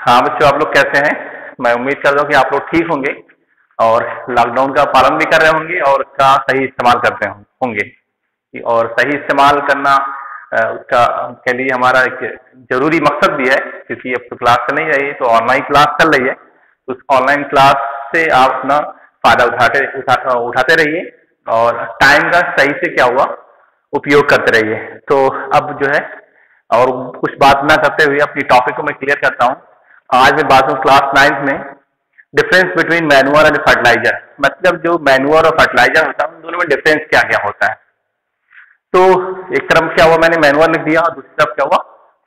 हाँ बच्चों आप लोग कैसे हैं? मैं उम्मीद कर रहा हूँ कि आप लोग ठीक होंगे और लॉकडाउन का पालन भी कर रहे होंगे और उसका सही इस्तेमाल करते होंगे। और सही इस्तेमाल करना उसका के लिए हमारा एक ज़रूरी मकसद भी है क्योंकि अब तो क्लास चल नहीं रही तो ऑनलाइन क्लास चल रही है। उस ऑनलाइन क्लास से आप अपना फ़ायदा उठाते उठा, उठाते रहिए और टाइम का सही से क्या हुआ उपयोग करते रहिए। तो अब जो है और कुछ बात ना करते हुए अपनी टॉपिक को मैं क्लियर करता हूँ। आज मैं बात हूँ क्लास नाइन्थ में difference between manure and fertiliser मतलब जो मैनुअर और फर्टिलाइज़र होता है, उन दोनों में डिफरेंस क्या क्या होता है? तो एक तरफ़ क्या हुआ? मैंने मैनुअर लिख दिया, और दूसरी तरफ़ क्या हुआ?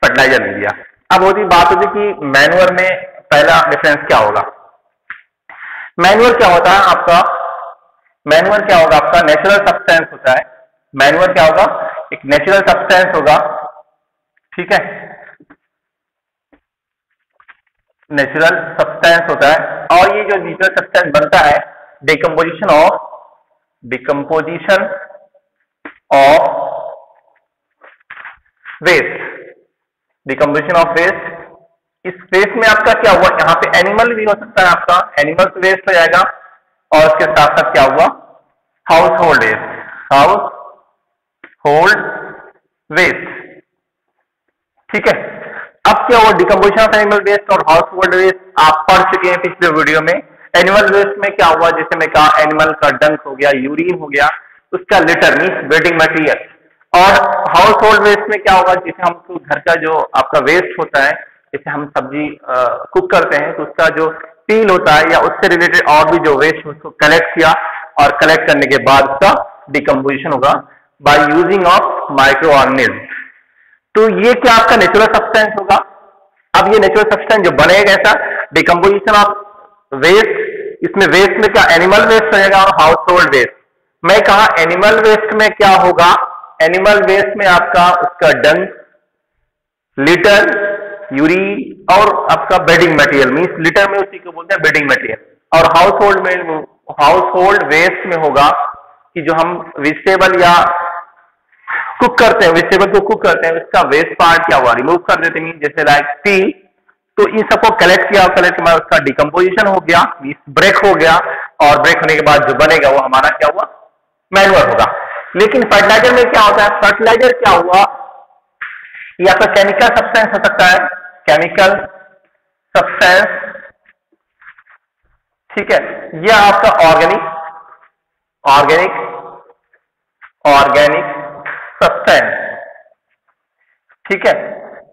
फर्टिलाइज़र लिख दिया। अब होती बात होती कि मैनुअर में पहला डिफरेंस क्या होगा? मैनुअर क्या होता है आपका? मैनुअर क्या होगा? आपका नेचुरल सब्सटेंस होता है। मैनुअर क्या होगा? एक नेचुरल सब्सटेंस होगा। ठीक है? नेचुरल सब्सटेंस होता है, और ये जो नेचुरल सब्सटेंस बनता है decomposition of decomposition of waste decomposition of waste इस वेस्ट में आपका क्या हुआ? यहाँ पे एनिमल भी हो सकता है आपका। एनिमल वेस्ट हो जाएगा। और उसके साथ साथ क्या हुआ? Household waste household waste ठीक है? क्या हुआ डिकम्पोजिशन ऑफ़ एनिमल वेस्ट और हाउस होल्ड वेस्ट आप पढ़ चुके हैं पिछले वीडियो में। एनिमल वेस्ट में क्या हुआ? जैसे मैं कहा एनिमल का डंक हो गया यूरिन हो गया, उसका लिटर मीन वेडिंग मटेरियल और हाउस होल्ड वेस्ट में क्या होगा? जैसे हम घर का जो आपका वेस्ट होता है, जैसे हम सब्ज़ी कुक करते हैं तो उसका जो पील होता है या उससे रिलेटेड और भी जो वेस्ट उसको कलेक्ट किया और कलेक्ट करने के बाद उसका डिकम्पोजिशन होगा by using of micro organism तो ये क्या आपका नेचुरल सब्सटेंस होगा? अब ये नेचुरल सब्सटेंस जो बनेगा ऐसा डिकम्पोजिशन ऑफ़ वेस्ट इसमें वेस्ट में क्या एनिमल वेस्ट रहेगा और हाउस होल्ड वेस्ट मैं कहा एनिमल वेस्ट में क्या होगा? एनिमल वेस्ट में आपका उसका डंक लिटर यूरी और आपका बेडिंग मटेरियल मीन्स लिटर में उसी को बोलते हैं बेडिंग मटेरियल और हाउस होल्ड में हाउस होल्ड वेस्ट में होगा कि जो हम वेजिटेबल या कुक करते हैं वेजिटेबल को कुक करते हैं, इसका वेस्ट पार्ट क्या हुआ? रिमूव कर देते हैं, जैसे लाइक टी तो इन सबको कलेक्ट किया कलेक्ट बाद उसका डिकम्पोजिशन हो गया ब्रेक हो गया, और ब्रेक होने के बाद जो बनेगा वो हमारा क्या हुआ? मैनुअर होगा। लेकिन फर्टिलाइज़र में क्या होता है? फर्टिलाइज़र क्या हुआ? या तो केमिकल सब्सटेंस हो सकता है केमिकल सब्सटेंस ठीक है यह आपका ऑर्गेनिक ऑर्गेनिक ऑर्गेनिक सब्सटेंस ठीक है?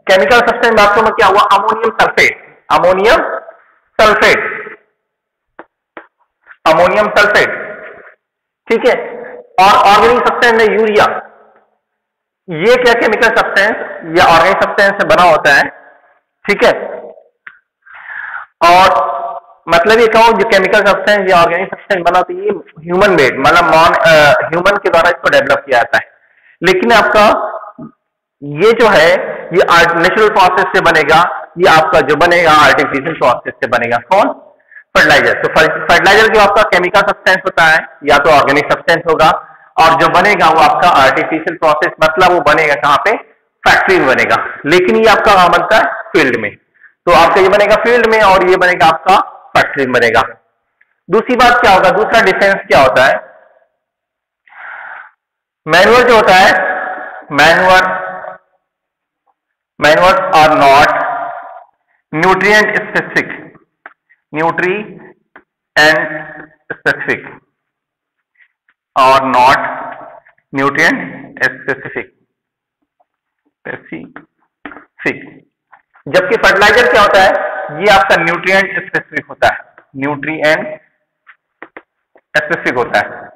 केमिकल सब्सटेंस वास्तव में क्या हुआ? Ammonium sulphate ammonium sulphate ammonium sulphate ठीक है? और ऑर्गेनिक सब्सटेंस में यूरिया ये क्या केमिकल सब्सटेंस या ऑर्गेनिक सब्सटेंस से बना होता है। ठीक है? और मतलब ये कहूँ जो केमिकल सब्सटेंस या ऑर्गेनिक सब्सटेंस बना होता है ये ह्यूमन मेड मतलब ह्यूमन के द्वारा इसको डेवलप किया जाता है। लेकिन आपका ये जो है, ये नेचुरल प्रोसेस से बनेगा, ये आपका जो बनेगा आर्टिफिशियल प्रोसेस से बनेगा कौन फर्टिलाइज़र तो फर्टिलाइज़र जो आपका केमिकल सब्सटेंस होता है, या तो ऑर्गेनिक सब्सटेंस होगा, और जो बनेगा वो आपका आर्टिफिशियल प्रोसेस मतलब वो बनेगा कहाँ पे? फैक्ट्री में बनेगा। लेकिन ये आपका कहाँ बनता है? फ़ील्ड में। तो आपका ये बनेगा फ़ील्ड में, और ये बनेगा आपका फैक्ट्री में बनेगा। दूसरी बात क्या होगा? दूसरा डिफरेंस क्या होता है? मैनुअल जो होता है, manual manual are not nutrient specific. Nutrient specific और नॉट न्यूट्रिएंट स्पेसिफिक। स्पेसिफिक। जबकि फर्टिलाइज़र क्या होता है, ये आपका न्यूट्रिएंट स्पेसिफिक होता है। न्यूट्रिएंट स्पेसिफिक होता है।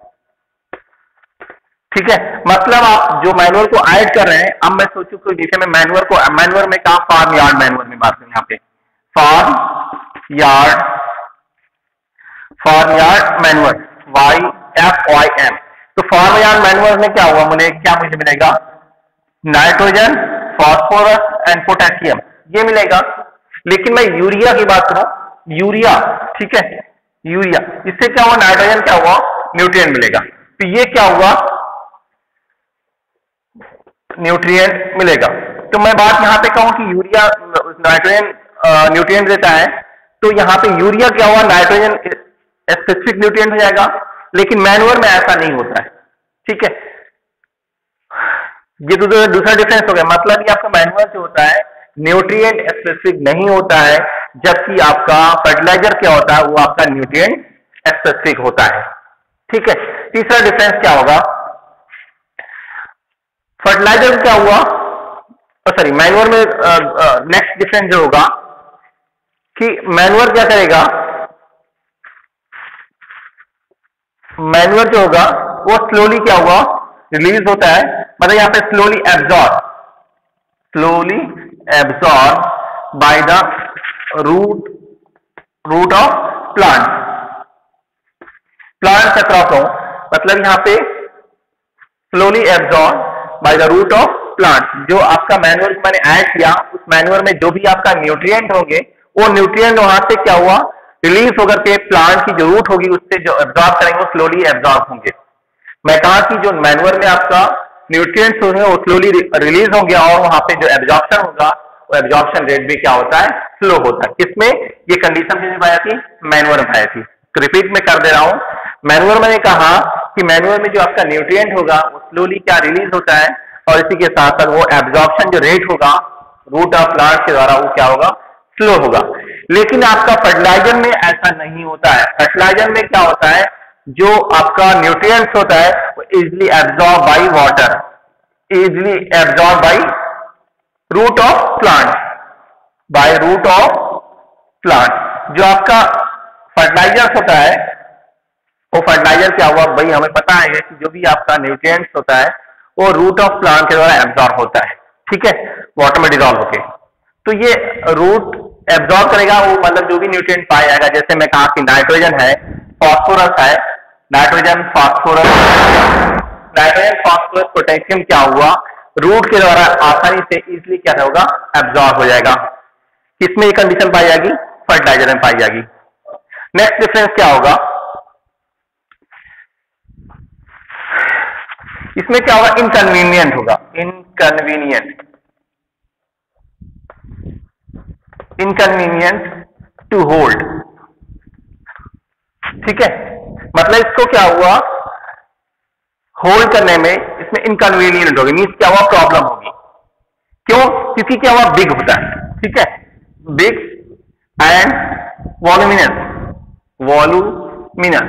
ठीक है? मतलब आप जो मैनुअल को ऐड कर रहे हैं, अब मैं सोचू कि जैसे मैं मैनुअल को मैनुअल में कहा फार्म यार्ड मैनुअल में बात करें यहाँ पे? Farmyard farmyard manual Y F Y M तो फार्म यार्ड मैनुअल में क्या हुआ? मुझे, क्या मुझे मिलेगा? नाइट्रोजन फॉस्फोरस एंड पोटेशियम ये मिलेगा। लेकिन मैं यूरिया की बात करूँ। यूरिया ठीक है? यूरिया इससे क्या हुआ? नाइट्रोजन क्या हुआ? न्यूट्रिएंट मिलेगा। तो ये क्या हुआ? न्यूट्रिएंट मिलेगा। तो मैं बात यहाँ पे कहूँ कि यूरिया नाइट्रोजन न्यूट्रिएंट देता है। तो यहाँ पे यूरिया क्या हुआ? नाइट्रोजन स्पेसिफिक न्यूट्रिएंट हो जाएगा। लेकिन मैनुअर में ऐसा नहीं होता है। ठीक है? ये तो दूसरा डिफरेंस हो गया। मतलब ये आपका मैनुअल जो होता है न्यूट्रिएंट स्पेसिफिक नहीं होता है, जबकि आपका फर्टिलाइज़र क्या होता है, वो आपका न्यूट्रिएंट स्पेसिफिक होता है। ठीक है? तीसरा डिफरेंस क्या होगा? फर्टिलाइज़र क्या हुआ? सॉरी मैनुअर में नेक्स्ट डिफरेंस जो होगा कि मैनुअर क्या करेगा? मैनुअर जो होगा, वो स्लोली क्या हुआ? रिलीज़ होता है मतलब यहाँ पे slowly absorb slowly absorb by the root root of plant plant across हो मतलब यहाँ पे slowly absorb by the root of plant जो आपका मैनुअल मैंने ऐड किया, उस मैनुअल में जो भी आपका न्यूट्रिएंट होंगे, वो न्यूट्रिएंट वहाँ से क्या हुआ? रिलीज़ होकर के प्लांट की जो रूट होगी, उससे जो एब्जॉर्ब करेंगे, वो स्लोली एब्जॉर्ब होंगे। मैं कहा कि जो मैनुअल में आपका न्यूट्रिएंट्स होंगे, वो स्लोली रिलीज़ होंगे और वहाँ पे जो एब्जॉर्प्शन होगा, वो एब्जॉर्प्शन रेट भी क्या होता है? स्लो होता है। किसमें? ये कंडीशन किसमें पाया थी मैनुअल में पाया थी। तो रिपीट में कर दे रहा हूँ। मैनुअल मैंने कहा कि मैनुअल में जो आपका न्यूट्रिएंट होगा, वो स्लोली क्या रिलीज़ होता है और इसी के साथ साथ वो एब्जॉर्प्शन जो रेट होगा रूट ऑफ़ प्लांट के द्वारा वो क्या होगा? स्लो होगा। लेकिन आपका फर्टिलाइज़र में ऐसा नहीं होता है। फर्टिलाइज़र में क्या होता है? जो आपका न्यूट्रिएंट्स होता है, वो easily absorb by water easily absorb by root of plant by root of plant जो आपका फर्टिलाइज़र होता है वो फर्टिलाइज़र क्या हुआ भाई, हमें पता है कि जो भी आपका न्यूट्रिएंट्स होता है, वो रूट ऑफ़ प्लांट के द्वारा एब्जॉर्ब होता है, ठीक है? वाटर में डिजॉल्व होके। तो ये रूट एब्जॉर्ब करेगा, वो मतलब जो भी न्यूट्रिएंट पाया जाएगा, जैसे मैं कहा कि नाइट्रोजन है फॉस्फोरस है nitrogen phosphorus nitrogen phosphorus potassium क्या हुआ? रूट के द्वारा आसानी से इजिली क्या होगा? एब्जॉर्ब हो जाएगा। किसमें ये कंडीशन पाई जाएगी? फर्टिलाइज़र में पाई जाएगी। नेक्स्ट डिफरेंस क्या होगा? इसमें क्या होगा? इनकन्वीनियंट होगा। इनकन्वीनियंट इनकन्वीनियंट टू होल्ड ठीक है? मतलब इसको क्या हुआ? होल्ड करने में इसमें इनकन्वीनियंट होगी। मीन्स क्या हुआ? प्रॉब्लम होगी। क्यों? क्योंकि क्या हुआ? बिग होता है। ठीक है? बिग एंड वॉल्यूमिनस वॉल्यूमिनस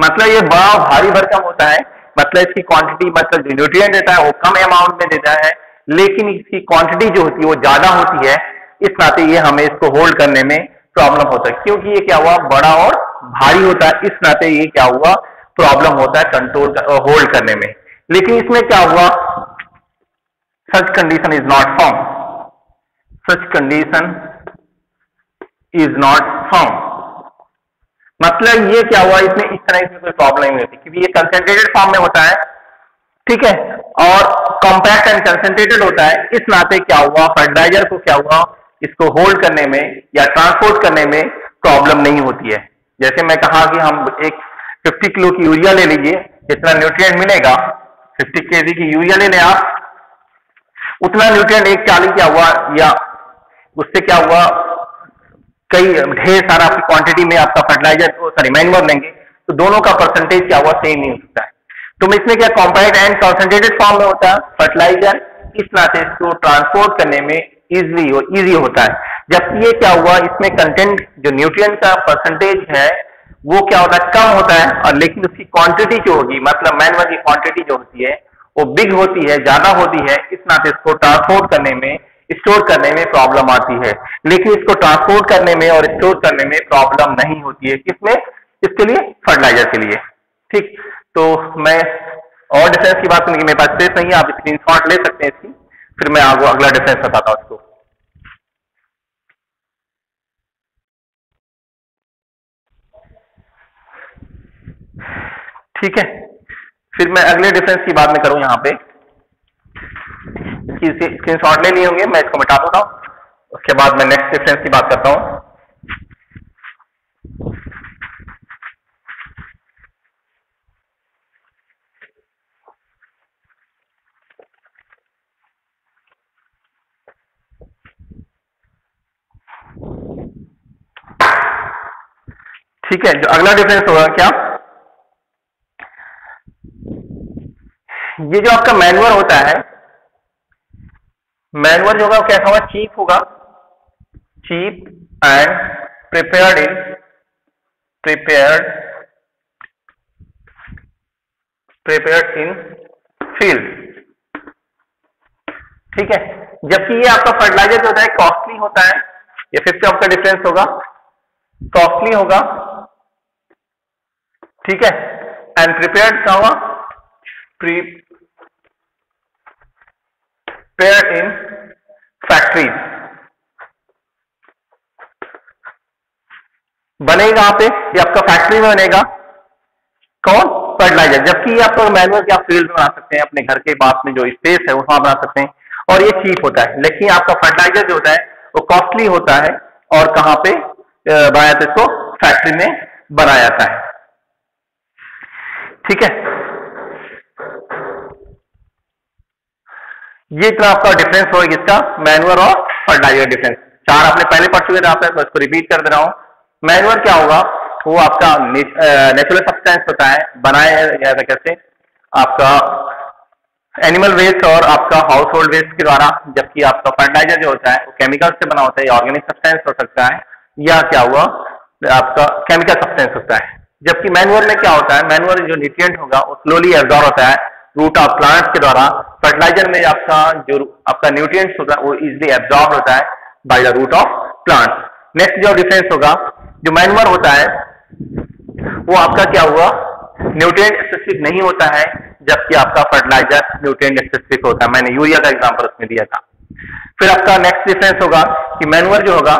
मतलब ये बड़ा भारी भरकम होता है। मतलब इसकी क्वांटिटी मतलब जो न्यूट्रिएंट देता है, वो कम अमाउंट में देता है, लेकिन इसकी क्वांटिटी जो होती है, वो ज़्यादा होती है, इस नाते ये हमें इसको होल्ड करने में प्रॉब्लम होता है। क्योंकि ये क्या हुआ? बड़ा और भारी होता है, इस नाते ये क्या हुआ? प्रॉब्लम होता है कंट्रोल होल्ड करने में। लेकिन इसमें क्या हुआ? Such condition is not found such condition is not found मतलब ये क्या हुआ, इसमें इस तरह इसमें कोई प्रॉब्लम नहीं होती क्योंकि ये कंसेंट्रेटेड फॉर्म में होता है, ठीक है? और कॉम्पैक्ट एंड कंसेंट्रेटेड होता है, इस नाते क्या हुआ फर्टिलाइज़र को क्या हुआ, इसको होल्ड करने में या ट्रांसपोर्ट करने में प्रॉब्लम नहीं होती है। जैसे मैं कहा कि हम एक 50 किलो की यूरिया ले लीजिए, जितना न्यूट्रिएंट मिलेगा 50 केजी की यूरिया ले लें आप, उतना न्यूट्रिएंट एक चाली क्या हुआ, या उससे क्या हुआ कई ढेर सारा आपकी क्वांटिटी में आपका फर्टिलाइज़र सॉरी मैनुअर लेंगे। तो दोनों का परसेंटेज क्या हुआ? सेम नहीं होता है। तो इसमें क्या कॉम्पैक्ट एंड कॉन्सेंट्रेटेड फॉर्म में होता है? फर्टिलाइज़र इस से इसको ट्रांसपोर्ट करने में इजली हो इजी होता है। जबकि ये क्या हुआ? इसमें कंटेंट जो न्यूट्रिएंट का परसेंटेज है, वो क्या होता है? कम होता है, और लेकिन उसकी क्वांटिटी जो होगी मतलब मैनुअल की क्वांटिटी जो होती है, वो बिग होती है, ज़्यादा होती है, इस नाते इसको ट्रांसपोर्ट करने में स्टोर करने में प्रॉब्लम आती है। लेकिन इसको ट्रांसपोर्ट करने में और स्टोर करने में प्रॉब्लम नहीं होती है किसमें? इसके लिए फर्टिलाइज़र के लिए। ठीक तो मैं और डिफरेंस की बात की मेरे पास स्पेस नहीं है, आप स्क्रीन शॉट ले सकते हैं इसकी। फिर मैं आपको अगला डिफरेंस बताता हूँ इसको। ठीक है, फिर मैं अगले डिफरेंस की बात में करूँ यहाँ पे। इसकी स्क्रीन शॉट ले लिए होंगे, मैं इसको मिटा देता हूँ उसके बाद मैं नेक्स्ट डिफरेंस की बात करता हूँ। ठीक है, जो अगला डिफरेंस होगा क्या? ये जो आपका मैनुअल होता है मैनुअर जो होगा कैसा होगा? चीप होगा। Cheap and prepared in. Prepared. Prepared in field. ठीक है? जबकि ये आपका फर्टिलाइज़र जो होता है, कॉस्टली होता है। ये से आपका डिफरेंस होगा। कॉस्टली होगा। ठीक है? एंड प्रिपेयर्ड क्या होगा prepared in factories बनेगा कहाँ पे ये आपका फैक्ट्री में बनेगा। कौन? फर्टिलाइज़र जबकि ये आपका मैनुअल आप फ़ील्ड में बना सकते हैं, अपने घर के पास में जो स्पेस है वहाँ बना सकते हैं। और ये चीप होता है। लेकिन आपका फर्टिलाइज़र जो होता है, वो कॉस्टली होता है और कहाँ पे बनाया जाता है? इसको फैक्ट्री में बनाया जाता है। ठीक है? ये इतना आपका डिफरेंस होगा इसका मैनुअल और फर्टिलाइज़र डिफरेंस चार आपने पहले पढ़ चुके थे, आप तो रिपीट कर दे रहा हूँ। मैनुअल क्या होगा? वो आपका नेचुरल सब्सटेंस होता है बनाए जाता कैसे? आपका एनिमल वेस्ट और आपका हाउस होल्ड वेस्ट के द्वारा, जबकि आपका फर्टिलाइज़र जो होता है, वो केमिकल से बना होता है ऑर्गेनिक सब्सटेंस हो सकता है, या क्या हुआ? आपका केमिकल सब्सटेंस होता है। जबकि मैनुअल में क्या होता है? मैनुअल जो न्यूट्रिएंट होगा, वो स्लोली एब्जॉर्ब होता है। रूट ऑफ़ प्लांट्स के द्वारा फर्टिलाइज़र में आपका जो आपका न्यूट्रिएंट्स है, वो इजिली एब्जॉर्ब होता है by the root of plants next जो डिफरेंस होगा, जो मैनुअर होता है, वो आपका क्या हुआ? न्यूट्रिएंट स्पेसिफिक नहीं होता है, जबकि आपका फर्टिलाइज़र न्यूट्रिएंट स्पेसिफिक होता है। मैंने यूरिया का एग्जांपल उसमें दिया था। फिर आपका नेक्स्ट डिफरेंस होगा कि मैनुअर जो होगा,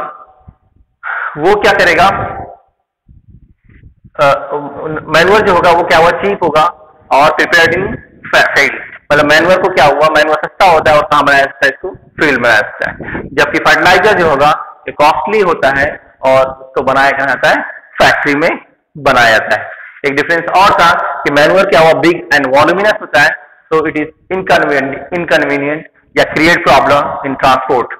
वो क्या करेगा? मैनुअर जो होगा, वो क्या हुआ? चीप होगा। और प्रिपेयर्ड इन मतलब को क्या हुआ? मैनुअल सस्ता होता है और कहाँ बनाया जाता है इसको फ़ील्ड बनाया जाता है जबकि फर्टिलाइज़र जो होगा, ये कॉस्टली होता है और उसको बनाया कहा जाता है? फैक्ट्री में बनाया जाता है। एक डिफरेंस और था कि मैनुअल क्या हुआ? बिग एंड वॉल्यूमिनस होता है तो इट इज़ इनकन्वीनियंट इनकन्वीनियंट या क्रिएट प्रॉब्लम इन ट्रांसपोर्ट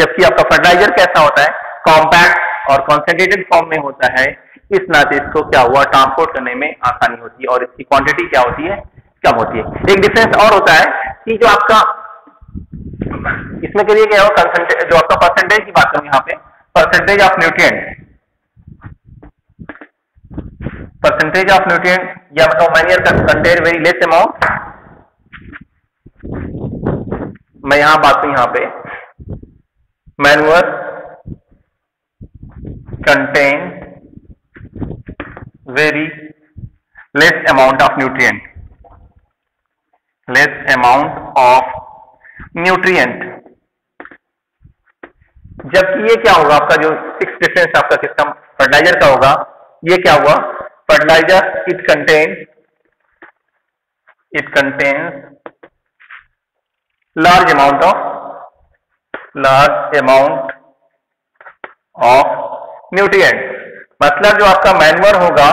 जबकि आपका फर्टिलाइज़र कैसा होता है? कॉम्पैक्ट और कॉन्सेंट्रेटेड फॉर्म में होता है। इस नाते इसको क्या हुआ? ट्रांसपोर्ट करने में आसानी होती है। और इसकी क्वांटिटी क्या होती है? कम होती है? एक डिफरेंस और होता है कि जो आपका, इसमें के लिए क्या हो जो आपका परसेंटेज की बात करूँ यहाँ पे percentage of nutrient percentage of nutrient या मतलब मैनियर का कंटेन वेरी लेस अमाउंट मैं यहाँ बात करूँ यहाँ पे manure contain very less amount of nutrient less amount of nutrient. जबकि ये क्या होगा? आपका जो सिक्स डिफरेंस आपका सिस्टम फर्टिलाइज़र का होगा, ये क्या हुआ? Fertiliser it contain it contains large amount of large amount of nutrient मतलब जो आपका मैनवर होगा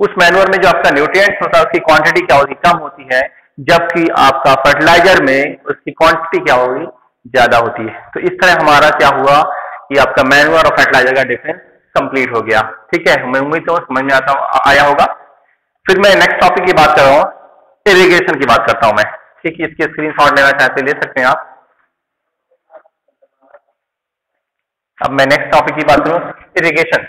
उस मैनुअर में जो आपका न्यूट्रिएंट्स होता है, उसकी क्वांटिटी क्या होगी? कम होती है, जबकि आपका फर्टिलाइज़र में उसकी क्वांटिटी क्या होगी? ज़्यादा होती है। तो इस तरह हमारा क्या हुआ कि आपका मैनुअर और फर्टिलाइज़र का डिफरेंस कंप्लीट हो गया। ठीक है? मैं उम्मीद तो समझ में आता आया होगा। फिर मैं नेक्स्ट टॉपिक की बात कर रहा हूँ। इरीगेशन की बात करता हूँ मैं। ठीक है? इसके स्क्रीन शॉट लेना चाहते ले सकते हैं आप। अब मैं नेक्स्ट टॉपिक की बात करूँ। इरीगेशन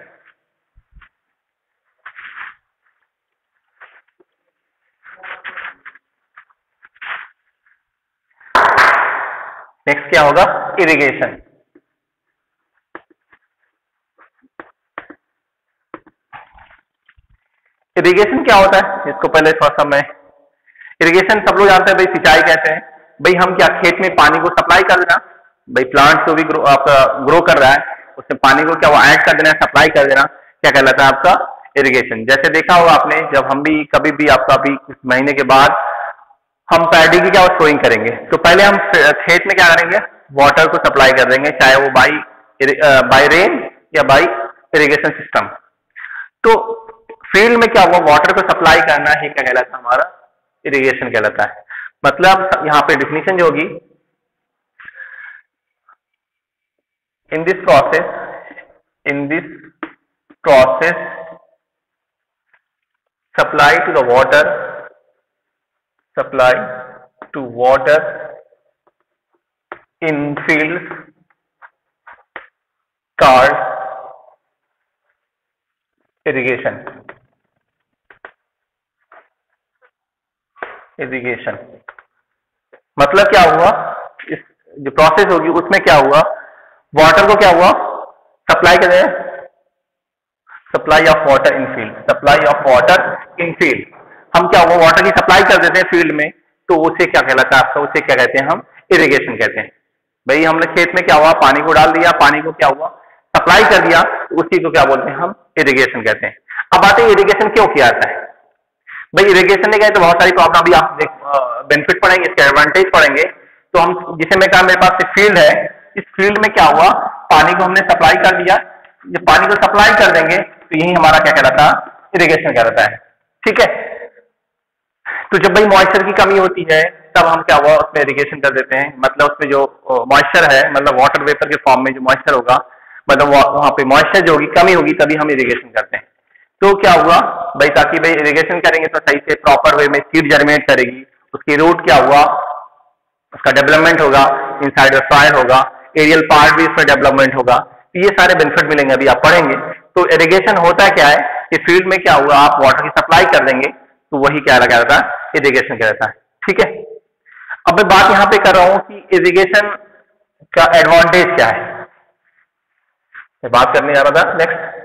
नेक्स्ट क्या होगा? इरिगेशन इरिगेशन क्या होता है? इसको पहले थोड़ा सा मैं इरिगेशन सब लोग जानते हैं भाई सिंचाई कहते हैं। भाई हम क्या खेत में पानी को सप्लाई कर देना? भाई प्लांट जो भी ग्रो आपका ग्रो कर रहा है, उसमें पानी को क्या वो ऐड कर देना सप्लाई कर देना। क्या कहलाता है आपका? इरिगेशन जैसे देखा होगा आपने, जब हम भी कभी भी आपका अभी कुछ महीने के बाद हम पैडी की क्या सोइंग करेंगे? तो पहले हम खेत में क्या करेंगे? वाटर को सप्लाई कर देंगे, चाहे वो बाई बाई रेन या बाई इरिगेशन सिस्टम तो फ़ील्ड में क्या हुआ? वाटर को सप्लाई करना ही क्या कहलाता है? हमारा इरिगेशन कहलाता है। मतलब यहाँ पे डिफिनीशन जो होगी in this process in this process supply to the water supply to water in fields called irrigation. Irrigation. मतलब क्या हुआ? इस जो प्रोसेस होगी, उसमें क्या हुआ? वाटर को क्या हुआ? सप्लाई कर supply of water in field supply of water in field हम क्या हुआ वाटर की सप्लाई कर देते हैं फ़ील्ड में तो उसे क्या कहलाता है आपका? उसे क्या कहते हैं हम? इरिगेशन कहते हैं। भाई, हमने खेत में क्या हुआ? पानी को डाल दिया, पानी को क्या हुआ? सप्लाई कर दिया, उसी को क्या बोलते हैं हम? इरिगेशन कहते हैं। अब बात है इरिगेशन क्यों किया जाता है? भाई इरिगेशन ने कहा तो बहुत सारी प्रॉब्लम अभी आप बेनिफिट पढ़ेंगे, इसके एडवांटेज पढ़ेंगे। तो हम, जिसे मैं कहा, मेरे पास फ़ील्ड है, इस फ़ील्ड में क्या हुआ? पानी को हमने सप्लाई कर दिया। जब पानी को सप्लाई कर देंगे तो यही हमारा क्या कहलाता? है इरिगेशन कहलाता है। ठीक है? तो जब भाई मॉइस्चर की कमी होती है, तब हम क्या हुआ, उसमें इरिगेशन कर देते हैं। मतलब उसमें जो मॉइस्चर है मतलब वाटर वेपर के फॉर्म में जो मॉइस्चर होगा मतलब वहाँ पे मॉइस्चर जो होगी, कमी होगी, तभी हम इरिगेशन करते हैं। तो क्या हुआ, भाई, ताकि भाई इरिगेशन करेंगे तो सही से प्रॉपर वे में सीड जर्मिनेट करेगी। उसकी रूट क्या हुआ, उसका डेवलपमेंट होगा इनसाइड द सॉइल होगा एरियल पार्ट भी इसमें डेवलपमेंट होगा। ये सारे बेनिफिट मिलेंगे, अभी आप पढ़ेंगे। तो इरिगेशन होता क्या है, कि फ़ील्ड में क्या हुआ, आप वाटर की सप्लाई कर देंगे तो वही क्या लगा रहता है? इरीगेशन इरिगेशन रहता है। ठीक है? अब मैं बात यहाँ पे कर रहा हूँ कि इरिगेशन का एडवांटेज क्या है। मैं बात करने जा रहा था। नेक्स्ट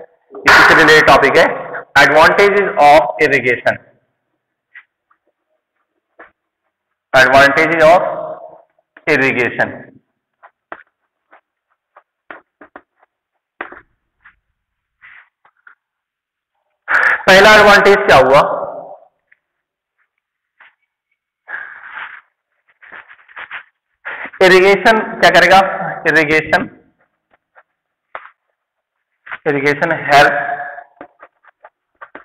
इसी से रिलेटेड टॉपिक है। Advantages of irrigation advantages of irrigation पहला एडवांटेज क्या हुआ? इरिगेशन क्या करेगा? Irrigation irrigation help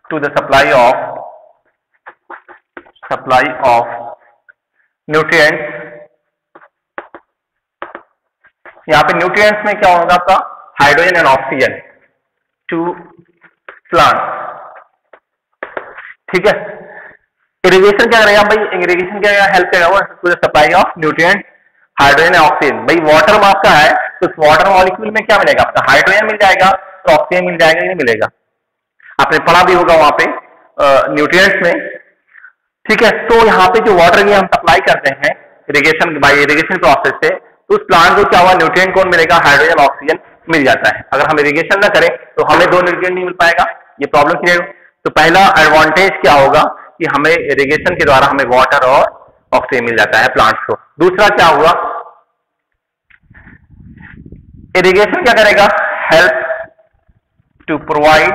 to the supply of supply of nutrients यहाँ पे न्यूट्रिएंट्स में क्या होगा आपका? Hydrogen and oxygen to plant ठीक है? इरिगेशन क्या करेगा भाई? इरिगेशन क्या हेल्प करेगा to the supply of nutrient hydrogen oxygen. भाई वाटर में आपका है तो उस वाटर मॉलिक्यूल में क्या मिलेगा? आपका हाइड्रोजन मिल जाएगा तो ऑक्सीजन मिल जाएगा नहीं मिलेगा। आपने पढ़ा भी होगा वहाँ पे न्यूट्रिएंट्स में। ठीक है तो यहाँ पे जो वाटर की हम सप्लाई करते हैं इरिगेशन बाई इरिगेशन प्रोसेस से तो उस प्लांट को क्या हुआ? न्यूट्रिएंट कौन मिलेगा? हाइड्रोजन ऑक्सीजन मिल जाता है। अगर हम इरिगेशन ना करें तो हमें दो न्यूट्रिएंट नहीं मिल पाएगा। ये प्रॉब्लम क्लियर तो पहला एडवांटेज क्या होगा? कि हमें इरिगेशन के द्वारा हमें वाटर और ऑक्सीजन मिल जाता है प्लांट्स को। दूसरा क्या हुआ? इरिगेशन क्या करेगा? Help to provide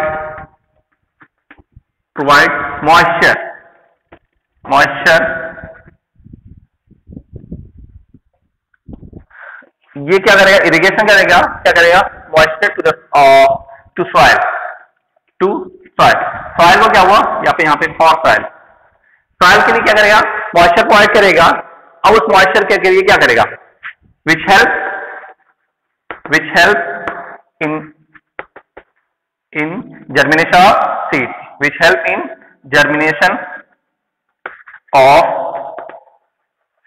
provide moisture moisture ये क्या करेगा? इरिगेशन करेगा? क्या करेगा? Moisture to the to soil to soil soil को क्या हुआ? या फिर यहाँ पे फॉर सॉयल सॉयल के लिए क्या करेगा? मॉइस्चर प्रोवाइड करेगा. अब उस मॉइस्चर के लिए क्या करेगा? Which help which help in in germination of seed which help in germination of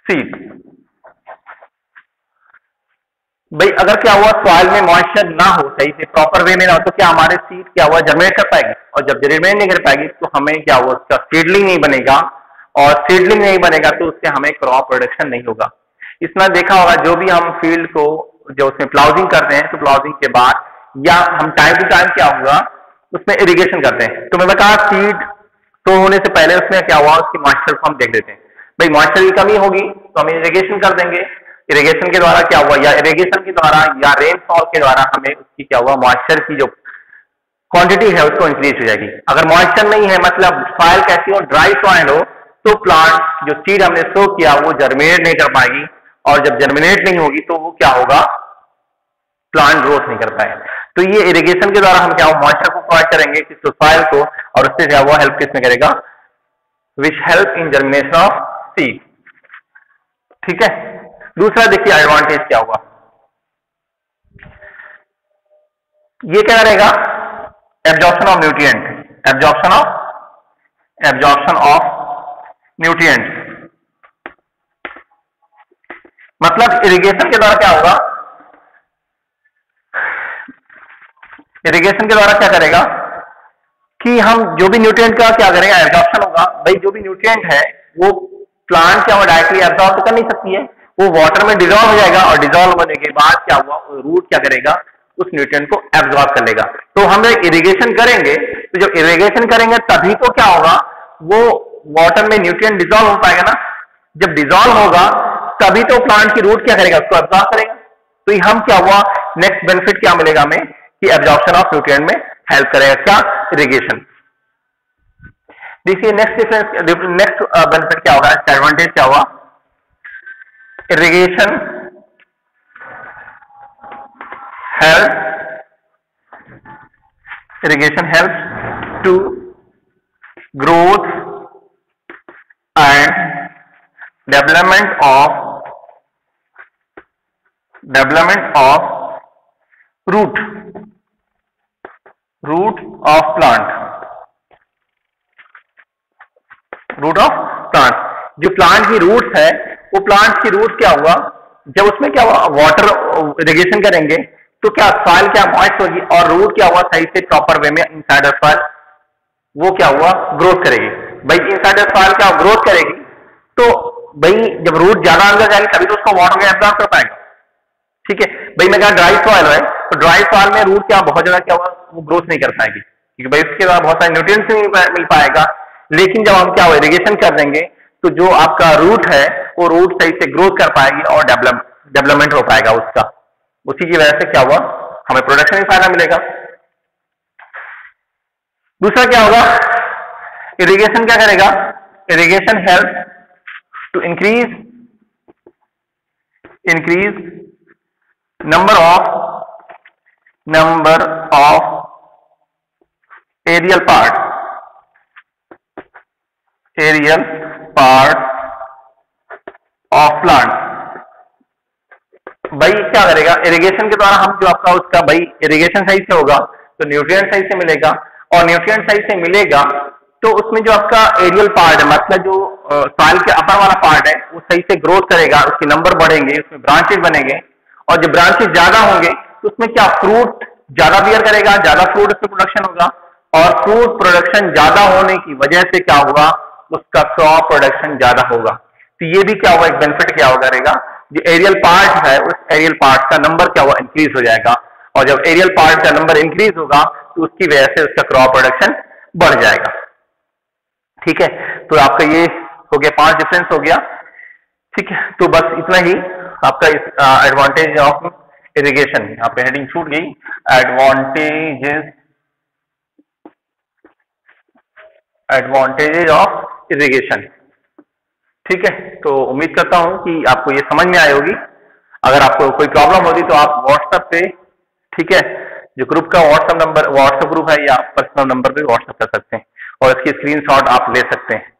seed भाई, अगर क्या हुआ सॉइल में मॉइस्चर ना हो, सही से प्रॉपर वे में ना हो तो क्या हमारे सीड क्या हुआ जर्मिनेट कर पाएगी? और जब जर्मिनेट नहीं कर पाएगी तो हमें क्या हुआ, उसका सीडलिंग नहीं बनेगा। और सीडलिंग नहीं बनेगा तो उससे हमें क्रॉप प्रोडक्शन नहीं होगा। इसमें देखा होगा, जो भी हम फ़ील्ड को, जो उसमें प्लाउजिंग करते हैं तो प्लाउजिंग के बाद, या हम टाइम टू टाइम क्या होगा, उसमें इरिगेशन करते हैं। तो मैंने कहा सीड तो होने से पहले उसमें क्या हुआ, उसकी मॉइस्चर को हम देख लेते हैं। भाई मॉइस्चर की कमी होगी तो हम इरिगेशन कर देंगे। इरिगेशन के द्वारा क्या हुआ, या इरिगेशन के द्वारा, या रेनफॉल के द्वारा हमें उसकी क्या हुआ मॉइस्चर की जो क्वांटिटी है, उसको इंक्रीज हो जाएगी। अगर मॉइस्चर नहीं है मतलब सॉइल कैसी हो ड्राई सॉइल हो तो प्लांट जो सीड हमने शो किया, वो जर्मिनेट नहीं कर पाएगी और जब जर्मिनेट नहीं होगी तो वो क्या होगा? प्लांट ग्रोथ नहीं कर पाए तो ये इरिगेशन के द्वारा हम क्या मॉइस्चर को प्रोवाइड करेंगे किस सॉइल को और उससे क्या हुआ? हेल्प किसमें करेगा? Which help in germination of seed ठीक है? दूसरा देखिए एडवांटेज क्या हुआ ये क्या करेगा absorption of nutrient absorption of absorption of nutrient मतलब इरिगेशन के द्वारा क्या होगा? इरिगेशन के द्वारा क्या करेगा? कि हम जो भी न्यूट्रिएंट का क्या करेंगे? एब्जॉर्प्शन होगा। भाई, जो भी न्यूट्रिएंट है, वो प्लांट क्या डायरेक्टली एब्जॉर्ब तो कर नहीं सकती है। वो वाटर में डिजॉल्व हो जाएगा और डिजॉल्व होने के बाद क्या हुआ? रूट क्या करेगा? उस न्यूट्रिएंट को एब्जॉर्ब कर लेगा। तो हम इरिगेशन करेंगे तो जब इरिगेशन करेंगे, तभी तो क्या होगा? वो वाटर में न्यूट्रिएंट डिजोल्व हो पाएगा ना? जब डिजोल्व होगा, तभी तो प्लांट की रूट क्या करेगा? उसको एब्जॉर्ब करेगा। तो हम क्या हुआ? नेक्स्ट बेनिफिट क्या मिलेगा हमें? कि एब्जॉर्प्शन ऑफ़ न्यूट्रिएंट में हेल्प करेगा क्या? इरिगेशन देखिए नेक्स्ट डिफरेंस नेक्स्ट बेनिफिट क्या होगा? एडवांटेज क्या हुआ? Irrigation help irrigation help to growth and development of development of root root of plant. Root of plant जो प्लांट की रूट्स है, वो प्लांट की रूट क्या हुआ? जब उसमें क्या हुआ? वाटर इरिगेशन करेंगे तो क्या सॉइल क्या मॉइस्ट होगी? और रूट क्या हुआ? सही से प्रॉपर वे में इनसाइड ऑफ़ सॉइल वो क्या हुआ? ग्रोथ करेगी। भाई इनसाइड ऑफ़ सॉइल क्या ग्रोथ करेगी। तो भाई, जब रूट ज़्यादा अंदर जाएगी, तभी तो उसको वाटर क्या एब्जॉर्ब कर पाएगा। ठीक है? भाई, मैं कहा ड्राई सॉइल है। तो ड्राई सॉइल में रूट क्या, बहुत ज़्यादा क्या हुआ वो ग्रोथ नहीं कर पाएगी। क्योंकि भाई, उसके बाद बहुत सारे न्यूट्रिएंट्स नहीं मिल पाएगा। लेकिन जब हम क्या हुआ इरिगेशन कर देंगे तो जो आपका रूट है, वो रूट सही से ग्रोथ कर पाएगी और डेवलप डेवलपमेंट हो पाएगा उसका। उसी की वजह से क्या हुआ, हमें प्रोडक्शन में फ़ायदा मिलेगा। दूसरा क्या होगा इरिगेशन क्या करेगा? Irrigation help to increase increase number of number of aerial part aerial part of plant भाई क्या करेगा? इरिगेशन के द्वारा हम जो आपका उसका भाई इरिगेशन सही से होगा तो न्यूट्रिएंट सही से मिलेगा। और न्यूट्रिएंट सही से मिलेगा तो उसमें जो आपका एरियल पार्ट है मतलब जो सॉइल के अपर वाला पार्ट है, वो सही से ग्रोथ करेगा, उसके नंबर बढ़ेंगे, उसमें ब्रांचेज बनेंगे। और जब ब्रांचेज ज़्यादा होंगे तो उसमें क्या फ्रूट ज़्यादा बियर करेगा, ज़्यादा फ्रूट उसमें प्रोडक्शन होगा। और फ्रूट प्रोडक्शन ज़्यादा होने की वजह से क्या होगा, उसका क्रॉप प्रोडक्शन ज़्यादा होगा। तो ये भी क्या होगा, एक बेनिफिट क्या होगा, रहेगा। जो एरियल पार्ट है, उस एरियल पार्ट का नंबर क्या होगा इंक्रीज हो जाएगा। और जब एरियल पार्ट का नंबर इंक्रीज होगा तो उसकी वजह से उसका क्रॉप प्रोडक्शन बढ़ जाएगा। ठीक है? तो आपका ये हो गया पाँच डिफरेंस हो गया। ठीक है? तो बस इतना ही आपका इस एडवांटेज ऑफ़ इरिगेशन यहाँ पे हेडिंग छूट गई। एडवांटेजेस एडवांटेजेज ऑफ़ इरिगेशन ठीक है? तो उम्मीद करता हूँ कि आपको ये समझ में आई होगी। अगर आपको कोई प्रॉब्लम होगी तो आप व्हाट्सएप पे, ठीक है? जो ग्रुप का व्हाट्सएप नंबर व्हाट्सएप ग्रुप है, या पर्सनल नंबर पे व्हाट्सएप कर सकते हैं। और इसकी स्क्रीनशॉट आप ले सकते हैं।